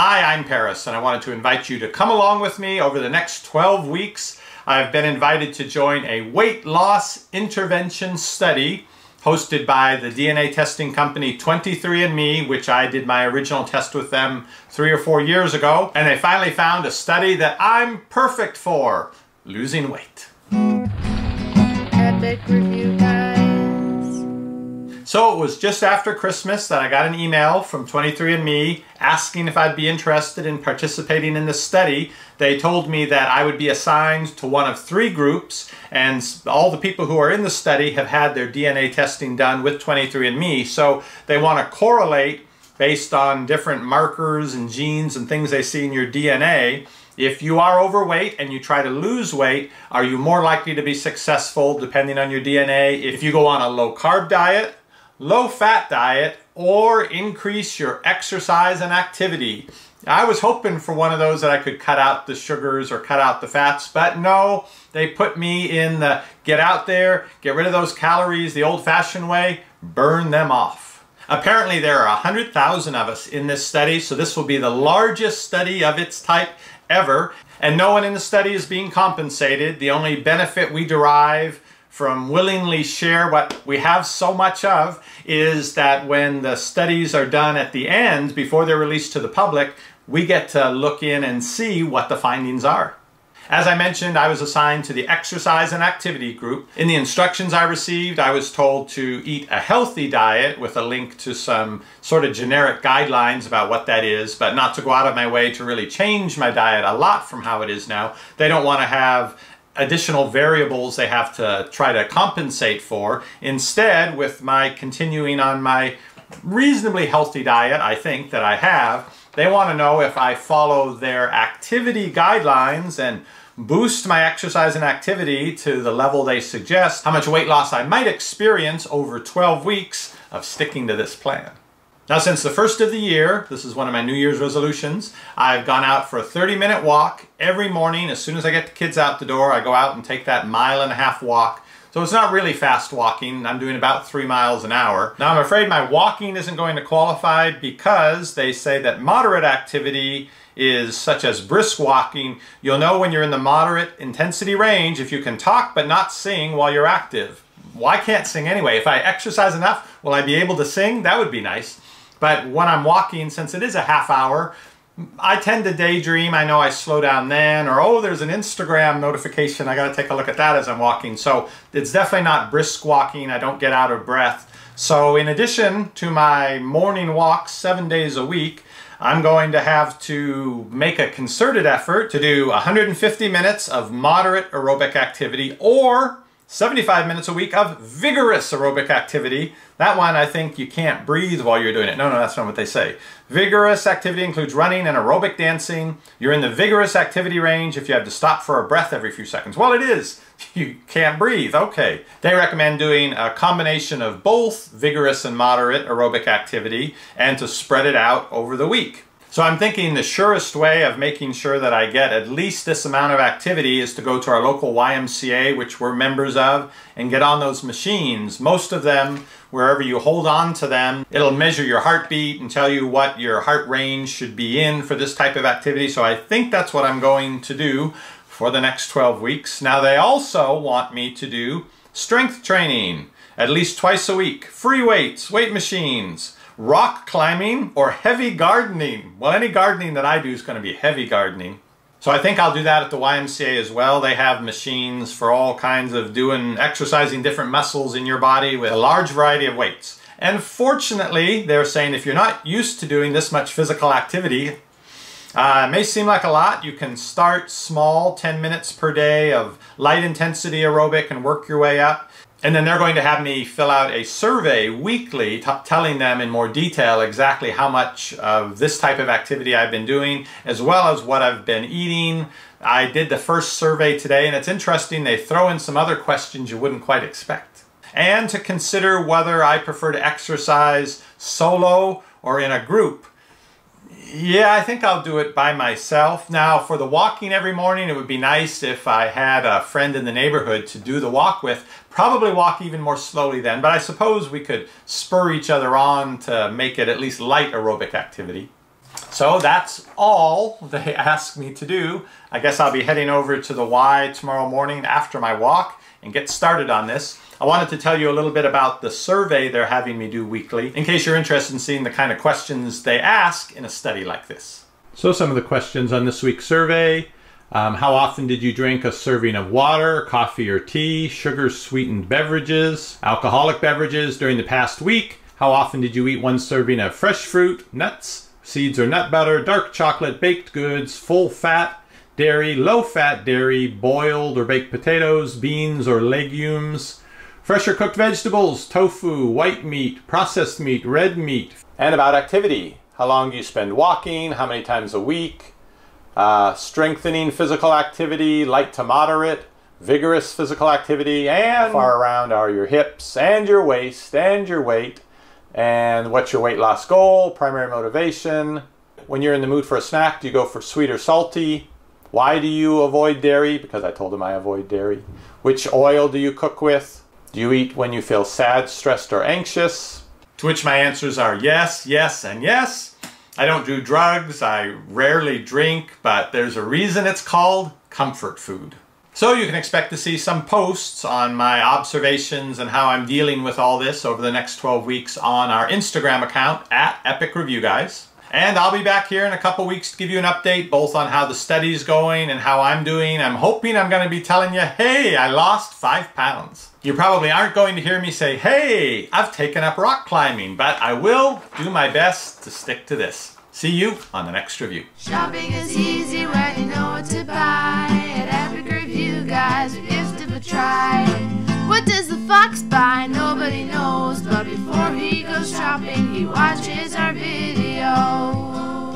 Hi, I'm Paris, and I wanted to invite you to come along with me over the next 12 weeks. I've been invited to join a weight loss intervention study hosted by the DNA testing company 23andMe, which I did my original test with them three or four years ago. And they finally found a study that I'm perfect for, losing weight. So it was just after Christmas that I got an email from 23andMe asking if I'd be interested in participating in the study. They told me that I would be assigned to one of three groups and all the people who are in the study have had their DNA testing done with 23andMe. So they want to correlate based on different markers and genes and things they see in your DNA. If you are overweight and you try to lose weight, are you more likely to be successful depending on your DNA if you go on a low carb diet low fat diet, or increase your exercise and activity. I was hoping for one of those that I could cut out the sugars or cut out the fats, but no, they put me in the get out there, get rid of those calories the old fashioned way, burn them off. Apparently there are 100,000 of us in this study, so this will be the largest study of its type ever, and no one in the study is being compensated. The only benefit we derive from willingly share what we have so much of is that when the studies are done at the end, before they're released to the public, we get to look in and see what the findings are. As I mentioned, I was assigned to the exercise and activity group. In the instructions I received, I was told to eat a healthy diet with a link to some sort of generic guidelines about what that is, but not to go out of my way to really change my diet a lot from how it is now. They don't want to have additional variables they have to try to compensate for. Instead, with my continuing on my reasonably healthy diet, I think, that I have, they want to know if I follow their activity guidelines and boost my exercise and activity to the level they suggest, how much weight loss I might experience over 12 weeks of sticking to this plan. Now since the first of the year, this is one of my New Year's resolutions, I've gone out for a 30 minute walk every morning. As soon as I get the kids out the door, I go out and take that mile and a half walk. So it's not really fast walking. I'm doing about three miles an hour. Now I'm afraid my walking isn't going to qualify because they say that moderate activity is such as brisk walking. You'll know when you're in the moderate intensity range if you can talk but not sing while you're active. Well, I can't sing anyway. If I exercise enough, will I be able to sing? That would be nice. But when I'm walking, since it is a half hour, I tend to daydream. I know I slow down then, or oh, there's an Instagram notification. I got to take a look at that as I'm walking. So it's definitely not brisk walking. I don't get out of breath. So in addition to my morning walks seven days a week, I'm going to have to make a concerted effort to do 150 minutes of moderate aerobic activity or 75 minutes a week of vigorous aerobic activity. That one, I think you can't breathe while you're doing it. No, no, that's not what they say. Vigorous activity includes running and aerobic dancing. You're in the vigorous activity range if you have to stop for a breath every few seconds. Well, it is. You can't breathe. Okay. They recommend doing a combination of both vigorous and moderate aerobic activity and to spread it out over the week. So I'm thinking the surest way of making sure that I get at least this amount of activity is to go to our local YMCA, which we're members of, and get on those machines. Most of them, wherever you hold on to them, it'll measure your heartbeat and tell you what your heart range should be in for this type of activity. So I think that's what I'm going to do for the next 12 weeks. Now they also want me to do strength training at least twice a week, free weights, weight machines, rock climbing, or heavy gardening. Well, any gardening that I do is going to be heavy gardening. So I think I'll do that at the YMCA as well. They have machines for all kinds of doing, exercising different muscles in your body with a large variety of weights. And fortunately, they're saying if you're not used to doing this much physical activity, uh, it may seem like a lot. You can start small, 10 minutes per day of light intensity aerobic and work your way up. And then they're going to have me fill out a survey weekly telling them in more detail exactly how much of this type of activity I've been doing, as well as what I've been eating. I did the first survey today, and it's interesting, they throw in some other questions you wouldn't quite expect. And to consider whether I prefer to exercise solo or in a group yeah, I think I'll do it by myself. Now, for the walking every morning, it would be nice if I had a friend in the neighborhood to do the walk with. Probably walk even more slowly then, but I suppose we could spur each other on to make it at least light aerobic activity. So that's all they asked me to do. I guess I'll be heading over to the Y tomorrow morning after my walk and get started on this. I wanted to tell you a little bit about the survey they're having me do weekly, in case you're interested in seeing the kind of questions they ask in a study like this. So some of the questions on this week's survey. Um, how often did you drink a serving of water, coffee or tea, sugar-sweetened beverages, alcoholic beverages during the past week? How often did you eat one serving of fresh fruit, nuts, seeds or nut butter, dark chocolate, baked goods, full fat, dairy, low fat dairy, boiled or baked potatoes, beans or legumes, fresh or cooked vegetables, tofu, white meat, processed meat, red meat. And about activity. How long do you spend walking? How many times a week? Uh, strengthening physical activity, light to moderate, vigorous physical activity, and far around are your hips and your waist and your weight. And what's your weight loss goal, primary motivation? When you're in the mood for a snack, do you go for sweet or salty? Why do you avoid dairy? Because I told him I avoid dairy. Which oil do you cook with? Do you eat when you feel sad, stressed, or anxious? To which my answers are yes, yes, and yes. I don't do drugs, I rarely drink, but there's a reason it's called comfort food. So you can expect to see some posts on my observations and how I'm dealing with all this over the next 12 weeks on our Instagram account at Epic Review Guys. And I'll be back here in a couple weeks to give you an update both on how the study's going and how I'm doing. I'm hoping I'm going to be telling you, hey, I lost five pounds. You probably aren't going to hear me say, hey, I've taken up rock climbing, but I will do my best to stick to this. See you on the next review. Shopping is easy when you know what to buy. He goes shopping, he watches our video.